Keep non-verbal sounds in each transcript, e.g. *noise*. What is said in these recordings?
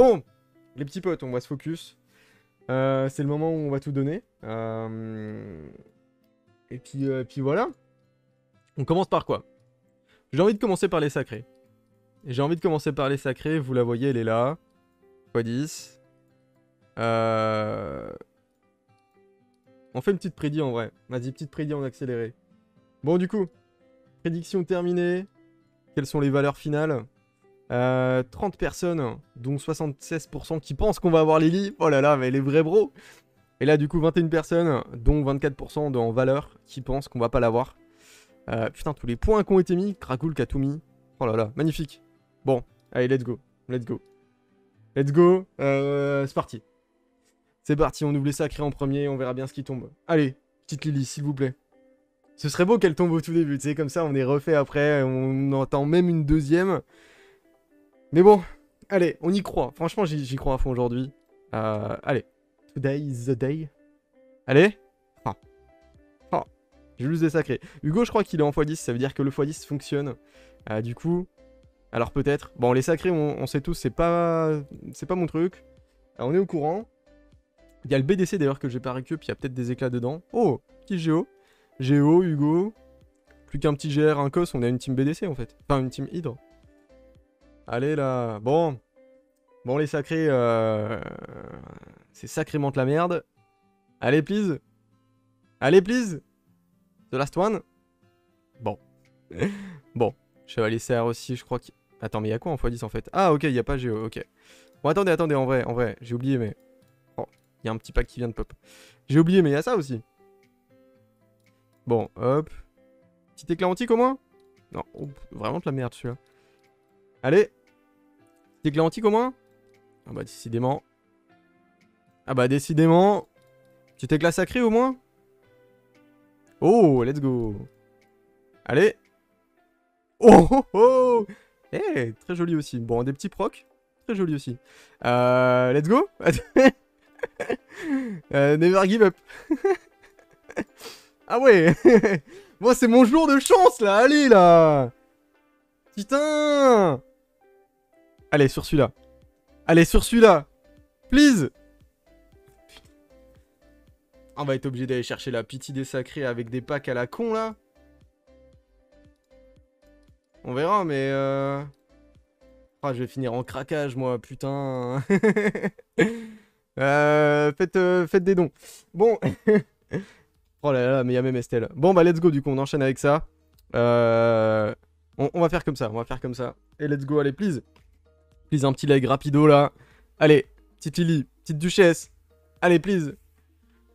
Bon, les petits potes, on va se focus. Euh, c'est le moment où on va tout donner. Euh, Et puis, euh, puis voilà. On commence par quoi? J'ai envie de commencer par les sacrés. J'ai envie de commencer par les sacrés. Vous la voyez, elle est là. x10. Euh... On fait une petite prédit en vrai. Vas-y, petite prédit en accéléré. Bon, du coup, prédiction terminée. Quelles sont les valeurs finales? Euh, 30 personnes, dont 76% qui pensent qu'on va avoir Lily. Oh là là, mais les vrais bros. Et là, du coup, 21 personnes, dont 24% en valeur, qui pensent qu'on va pas l'avoir. Euh, putain, tous les points qui ont été mis. Krakoul qui. Oh là là, magnifique. Bon, allez, let's go. Let's go. Let's go. Euh, c'est parti. C'est parti, on ouvre les sacrés en premier, on verra bien ce qui tombe. Allez, petite Lily, s'il vous plaît. Ce serait beau qu'elle tombe au tout début, tu sais, comme ça on est refait après, on entend même une deuxième. Mais bon, allez, on y croit. Franchement, j'y crois à fond aujourd'hui. Euh, allez, today is the day. Allez. Ah. Ah. J'ai juste des sacrés. Hugo, je crois qu'il est en x10, ça veut dire que le x10 fonctionne. Euh, du coup, alors peut-être. Bon, les sacrés, on, on sait tous, c'est pas, c'est pas mon truc. Alors, on est au courant. Il y a le BDC d'ailleurs que j'ai pas récup, il y a peut-être des éclats dedans. Oh, petit Géo. Géo, Hugo. Plus qu'un petit GR, un COS, on a une team BDC en fait. Enfin, une team Hydre. Allez là. Bon. Bon, les sacrés, euh... c'est sacrément de la merde. Allez, please. Allez, please. The last one. Bon. *laughs* bon. Chevalier CR aussi, je crois qu'il... Attends, mais il y a quoi en x10 en fait? Ah, ok, il n'y a pas Géo, ok. Bon, attendez, attendez, en vrai, en vrai, j'ai oublié, mais... Oh, il y a un petit pack qui vient de pop. J'ai oublié, mais il y a ça aussi. Bon, hop. Petit éclat antique au moins Non, oh, vraiment de la merde celui-là. Allez. Éclat antique au moins? Ah bah décidément. Ah bah décidément. Petit éclat sacré au moins? Oh, let's go. Allez. Oh oh oh Eh, très joli aussi. Bon, des petits procs. Très joli aussi. Euh, let's go *laughs* Euh, Never give up. *laughs* ah ouais *laughs* Moi, c'est mon jour de chance, là Allez, là Putain Allez, sur celui-là. Allez, sur celui-là Please On va être obligé d'aller chercher la pitié des sacrés avec des packs à la con, là. On verra, mais... Euh... Ah, je vais finir en craquage, moi, putain. *laughs* euh, faites, euh, faites des dons. Bon. *laughs* oh là là, mais il y a même Estelle. Bon, bah, let's go, du coup, on enchaîne avec ça. Euh... On, on, va faire comme ça, on va faire comme ça. Et let's go, allez, please. Please, un petit leg rapido, là. Allez, petite Lily, petite duchesse. Allez, please.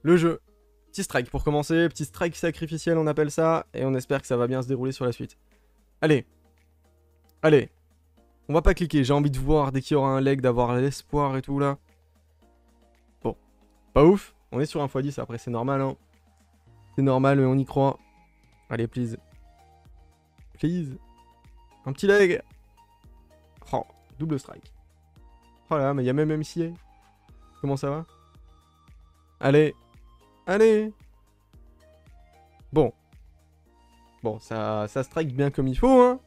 Le jeu. Petit strike pour commencer. Petit strike sacrificiel, on appelle ça. Et on espère que ça va bien se dérouler sur la suite. Allez. Allez. On va pas cliquer, j'ai envie de voir dès qu'il y aura un leg d'avoir l'espoir et tout là. Bon. Pas ouf. On est sur un x10 après, c'est normal hein. C'est normal mais on y croit. Allez, please. Please. Un petit leg. Oh, double strike. Oh là, mais il y a même MCA. Comment ça va? Allez. Allez. Bon. Bon, ça, ça strike bien comme il faut, hein.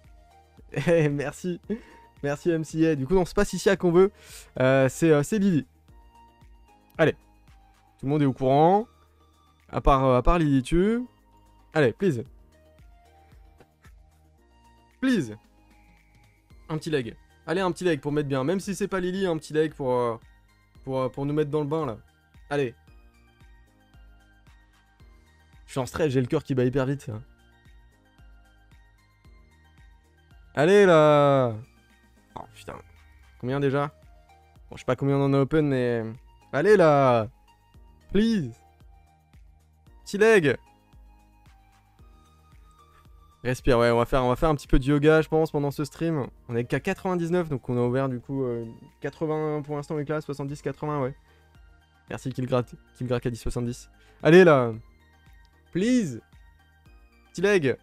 *laughs* Eh, merci. Merci MCA. Du coup, on se passe ici à qu'on veut. Euh, c'est euh, Lily. Allez. Tout le monde est au courant. À part, euh, à part Lily tu. Allez, please. Please. Un petit leg. Allez, un petit leg pour mettre bien. Même si c'est pas Lily, un petit leg pour, euh, pour, euh, pour nous mettre dans le bain, là. Allez. Je suis en stress, j'ai le cœur qui bat hyper vite. Ça. Allez, là Oh putain. Combien déjà? Bon, je sais pas combien on en a open, mais... Allez, là Please Petit leg Respire, ouais, on va, faire, on va faire un petit peu de yoga, je pense, pendant ce stream. On est qu'à 99, donc on a ouvert, du coup, euh, 80 pour l'instant avec là, 70, 80, ouais. Merci, Killgrat, Killgrat a dit 70. Allez, là Please Petit leg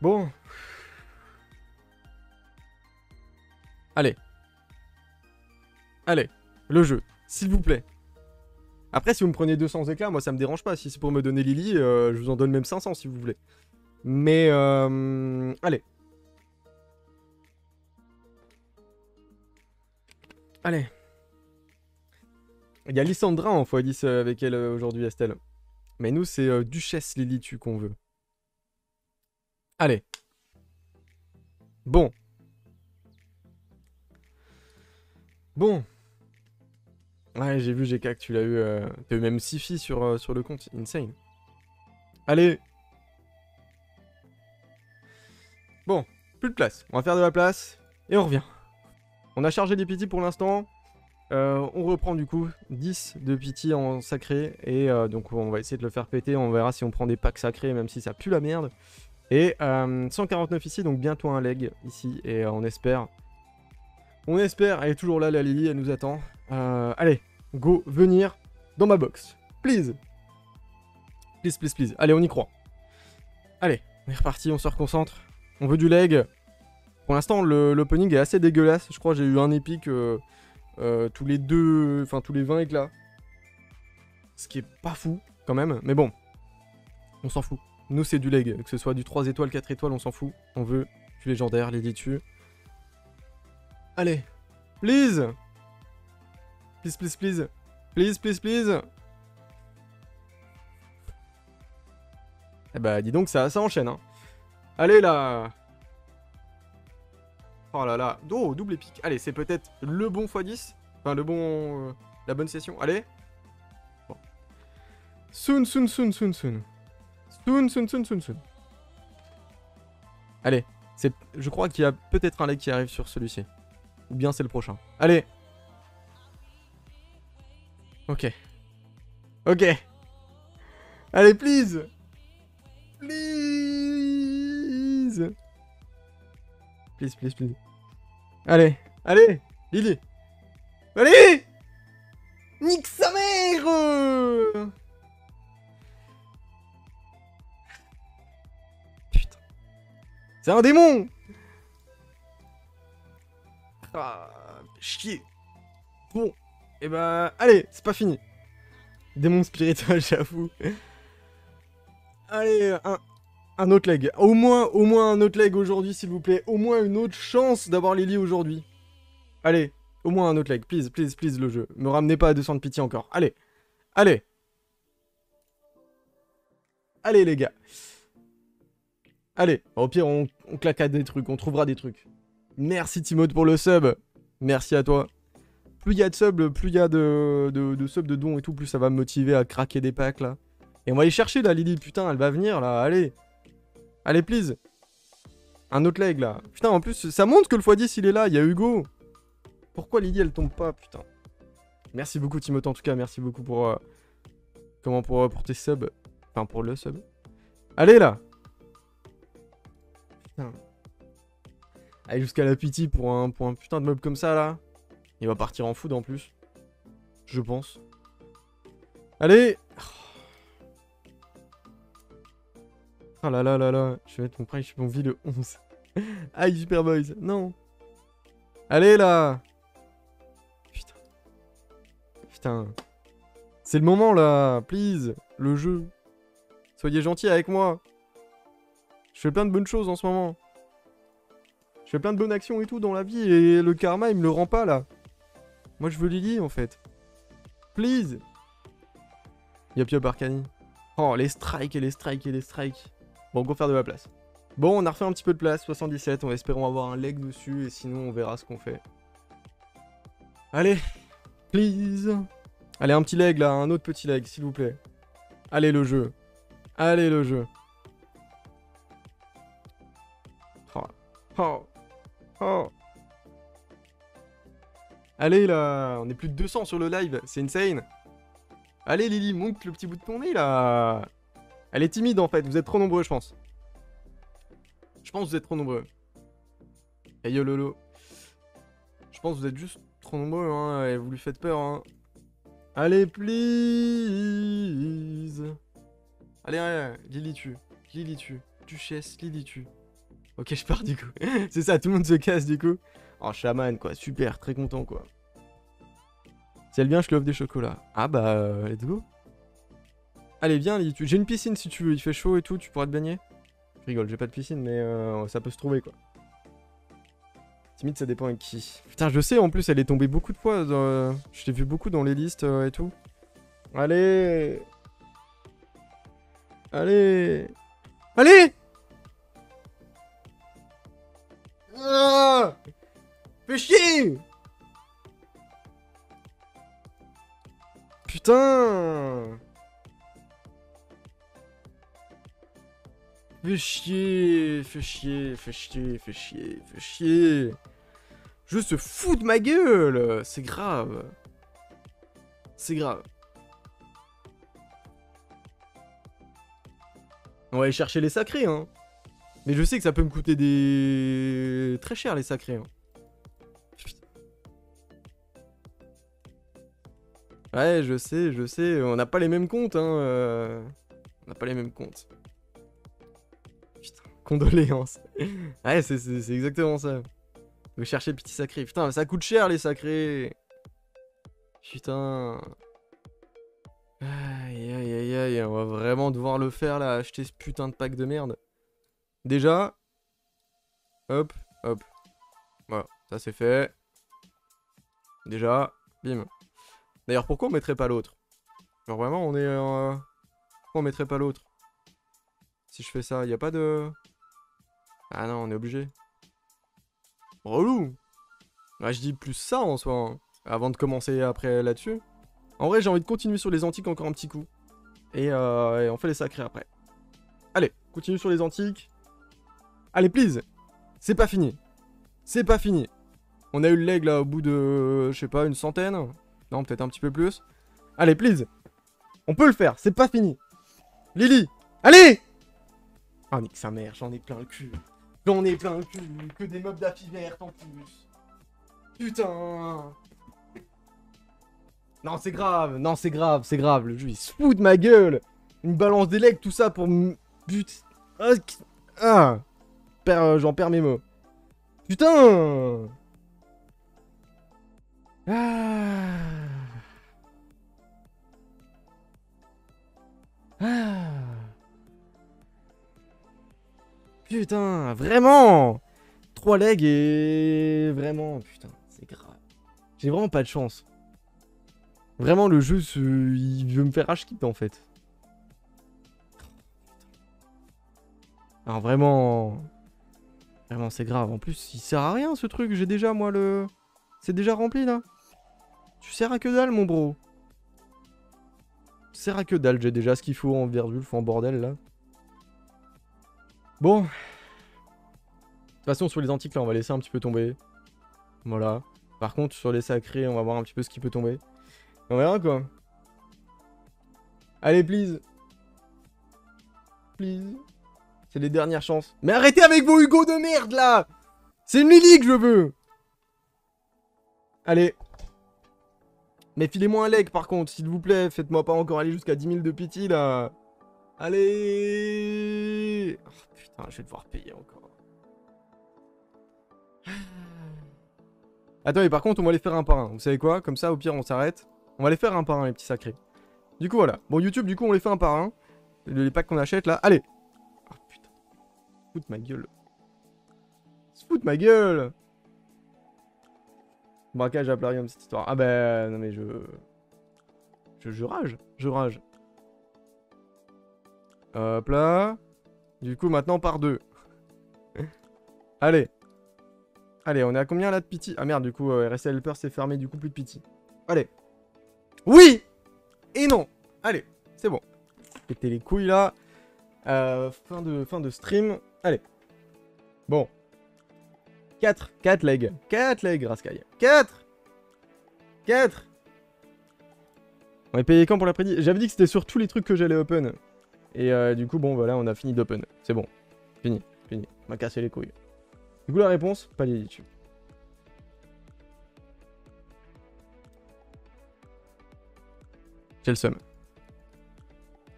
Bon. Allez. Allez, le jeu, s'il vous plaît. Après, si vous me prenez 200 éclats, moi ça me dérange pas. Si c'est pour me donner Lily, euh, je vous en donne même 500 si vous voulez. Mais, euh, allez. Allez. Il y a Lissandra en x10 euh, avec elle euh, aujourd'hui, Estelle. Mais nous, c'est euh, Duchesse Lilitu qu'on veut. Allez. Bon. Bon. Ouais, j'ai vu GK que tu l'as eu. euh, T'as eu même 6 filles sur, euh, sur le compte. Insane. Allez. Bon, plus de place. On va faire de la place et on revient. On a chargé des pity pour l'instant. Euh, on reprend du coup 10 de pity en sacré. Et donc on va essayer de le faire péter. On verra si on prend des packs sacrés, même si ça pue la merde. Et euh, 149 ici, donc bientôt un leg ici. Et on espère. On espère. Elle est toujours là, la Lily, elle nous attend. Euh, allez, go, venir dans ma box. Please. Please, please, please. Allez, on y croit. Allez, on est reparti, on se reconcentre. On veut du leg. Pour l'instant, l'opening est assez dégueulasse. Je crois que j'ai eu un épique euh, euh, tous les deux. Enfin, tous les 20 éclats. Ce qui est pas fou, quand même. Mais bon, on s'en fout. Nous, c'est du leg. Que ce soit du 3 étoiles, 4 étoiles, on s'en fout. On veut du légendaire, les dessus. Allez, please Please, please, please Please, please, please Eh bah, dis donc, ça, ça enchaîne, hein. Allez, là Oh là là. Oh, double épique. Allez, c'est peut-être le bon x10. Enfin, le bon... euh, la bonne session. Allez Bon. Soon, soon, soon, soon, soon. Soon, soon, soon, soon, soon. Allez. Je crois qu'il y a peut-être un leg qui arrive sur celui-ci. Ou bien c'est le prochain. Allez Ok. Ok. Allez, please Please Please, please, please. Allez, allez, Lily. Allez Nique sa. Putain. C'est un démon Ah, chier. Bon, et bah, allez, c'est pas fini. Démon spirituel, *laughs* j'avoue. Allez, un, autre leg. Au moins, au moins un autre leg aujourd'hui, s'il vous plaît. Au moins une autre chance d'avoir Lily aujourd'hui. Allez, au moins un autre leg. Please, please, please, le jeu. Me ramenez pas à 200 de pitié encore. Allez, allez. Allez, les gars. Allez, au pire, on, on claque à des trucs. On trouvera des trucs. Merci, Timothée, pour le sub. Merci à toi. Plus il y a de subs, plus il y a de, de, de subs, de dons et tout, plus ça va me motiver à craquer des packs, là. Et on va aller chercher, là, Lily. Putain, elle va venir, là. Allez. Allez, please. Un autre leg là. Putain, en plus, ça montre que le x10 il est là. Il y a Hugo. Pourquoi Lydie elle tombe pas, putain? Merci beaucoup, Timothée, en tout cas. Merci beaucoup pour. euh, comment pour, euh, pour tes subs. Enfin, pour le sub. Allez là Putain. Allez, jusqu'à la pitié pour un, pour un putain de mob comme ça là. Il va partir en food en plus. Je pense. Allez Oh là là là là, je vais mettre mon price, mon vie le 11. Aïe, Super Boys, non. Allez là Putain. Putain. C'est le moment là, please, le jeu. Soyez gentils avec moi. Je fais plein de bonnes choses en ce moment. Je fais plein de bonnes actions et tout dans la vie et le karma il me le rend pas là. Moi je veux Lily en fait. Please Yop yop Arcani. Oh les strikes et les strikes et les strikes. Bon, go faire de la place. Bon, on a refait un petit peu de place, 77. On espère avoir un leg dessus et sinon on verra ce qu'on fait. Allez, please. Allez, un petit leg là, un autre petit leg, s'il vous plaît. Allez, le jeu. Allez, le jeu. Oh. Oh. Oh. Allez là, on est plus de 200 sur le live, c'est insane. Allez Lily, monte le petit bout de ton nez là. Elle est timide en fait, vous êtes trop nombreux je pense. Je pense que vous êtes trop nombreux. Hey yo lolo. Je pense vous êtes juste trop nombreux hein, et vous lui faites peur hein. Allez please. Allez, allez, Lily tue. Lily tue. Duchesse, Lily tue. Ok, je pars du coup. *laughs* C'est ça, tout le monde se casse du coup. Oh, chaman quoi, super, très content quoi. Si elle vient, je lui offre des chocolats. Ah bah, euh, let's go. Allez, viens, j'ai une piscine si tu veux, il fait chaud et tout, tu pourras te baigner. Je rigole, j'ai pas de piscine, mais euh, ça peut se trouver quoi. Timide, ça dépend avec qui. Putain, je sais, en plus, elle est tombée beaucoup de fois. dans- Je l'ai vu beaucoup dans les listes euh, et tout. Allez Allez Allez ah Fais chier Putain Fais chier, fais chier, fais chier, fais chier, fais chier. Je se fous de ma gueule, c'est grave. C'est grave. On va aller chercher les sacrés, hein. Mais je sais que ça peut me coûter des... Très cher, les sacrés. hein. Ouais, je sais, je sais. On n'a pas les mêmes comptes, hein. euh. On n'a pas les mêmes comptes. Putain, condoléances. *laughs* ouais, c'est- exactement ça. Chercher le petit sacré. Putain, ça coûte cher, les sacrés. Putain. Aïe, aïe, aïe, aïe. On va vraiment devoir le faire, là. Acheter ce putain de pack de merde. Déjà. Hop, hop. Voilà, ça c'est fait. Déjà, bim. D'ailleurs, pourquoi on mettrait pas l'autre? Genre vraiment, on est... euh, Pourquoi on mettrait pas l'autre? Si je fais ça, y a pas de... Ah non, on est obligé. Relou je dis plus ça en soi, hein, avant de commencer après là-dessus. En vrai, j'ai envie de continuer sur les antiques encore un petit coup. Et, euh, et on fait les sacrés après. Allez, continue sur les antiques. Allez, please C'est pas fini. C'est pas fini. On a eu le leg là au bout de, je sais pas, une centaine. Non, peut-être un petit peu plus. Allez, please On peut le faire, c'est pas fini. Lily Allez Ah, nique sa mère, j'en ai plein le cul. J'en ai plein le cul. Que des meubles d'affilée vertes en plus. Putain Non, c'est grave, non, c'est grave, c'est grave. Le jeu, il se de ma gueule. Une balance des legs, tout ça pour me... But... Ah, ah. Perds, euh, J'en perds mes mots. Putain Ah. Ah. Putain, vraiment Trois legs et... Vraiment, putain, c'est grave. J'ai vraiment pas de chance. Vraiment, le jeu, il veut me faire rage en fait. Alors vraiment... Vraiment, c'est grave. En plus, il sert à rien ce truc. J'ai déjà, moi, le... C'est déjà rempli, là. Tu sers à que dalle, mon bro. Tu sers à que dalle. J'ai déjà ce qu'il faut en virgule, en bordel, là. Bon. De toute façon, sur les antiques, là, on va laisser un petit peu tomber. Voilà. Par contre, sur les sacrés, on va voir un petit peu ce qui peut tomber. On verra, quoi. Allez, please. Please. C'est les dernières chances. Mais arrêtez avec vos Hugo de merde là C'est une Lily que je veux Allez. Mais filez-moi un leg par contre, s'il vous plaît. Faites-moi pas encore aller jusqu'à 10 000 de pity là. Allez Oh, Putain, je vais devoir payer encore. Attends, par contre, on va les faire un par un. Vous savez quoi? Comme ça, au pire, on s'arrête. On va les faire un par un, les petits sacrés. Du coup, voilà. Bon, YouTube, du coup, on les fait un par un. Les packs qu'on achète là. Allez. Se ma gueule. Se fout de ma gueule Braquage à Plarium, cette histoire. Ah ben, non mais je... je... Rage. Je rage. Hop là. Du coup, maintenant, par deux. *laughs* Allez. Allez, on est à combien là de pity? Ah merde, du coup, euh, RSL Helper c'est fermé, du coup, plus de pity. Allez. Oui Et non Allez, c'est bon. Pétez les couilles là. Euh, fin, de, fin de stream. Allez. Bon. 4. 4 legs. 4 legs, Rascaille. 4 4 On est payé quand pour la prédit J'avais dit que c'était sur tous les trucs que j'allais open. Et euh, du coup, bon, voilà, on a fini d'open. C'est bon. Fini. Fini. On m'a cassé les couilles. Du coup, la réponse, pas les YouTube. J'ai le seum.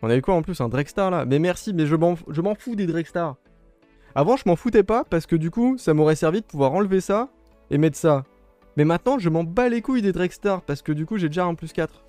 On a eu quoi en plus Un Drexstar là? Mais merci, mais je m'en fous des Drexstar. Avant, je m'en foutais pas parce que du coup, ça m'aurait servi de pouvoir enlever ça et mettre ça. Mais maintenant, je m'en bats les couilles des Drexstar parce que du coup, j'ai déjà un plus 4.